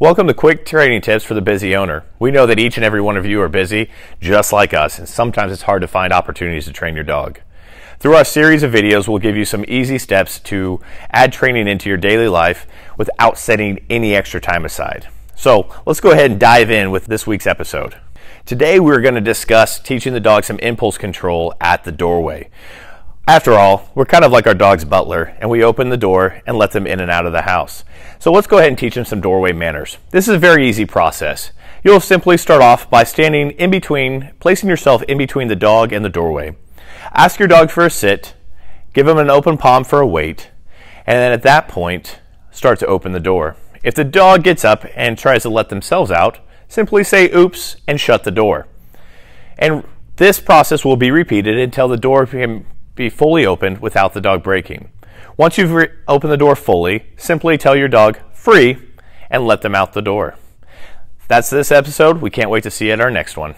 Welcome to Quick Training Tips for the Busy Owner. We know that each and every one of you are busy, just like us, and sometimes it's hard to find opportunities to train your dog. Through our series of videos, we'll give you some easy steps to add training into your daily life without setting any extra time aside. So let's go ahead and dive in with this week's episode. Today, we're going to discuss teaching the dog some impulse control at the doorway. After all, we're kind of like our dog's butler, and we open the door and let them in and out of the house. So let's go ahead and teach them some doorway manners. This is a very easy process. You'll simply start off by standing in between, placing yourself in between the dog and the doorway. Ask your dog for a sit, give him an open palm for a wait, and then at that point, start to open the door. If the dog gets up and tries to let themselves out, simply say oops and shut the door. And this process will be repeated until the door be fully opened without the dog breaking. Once you've re- opened the door fully, simply tell your dog free and let them out the door. That's this episode. We can't wait to see you at our next one.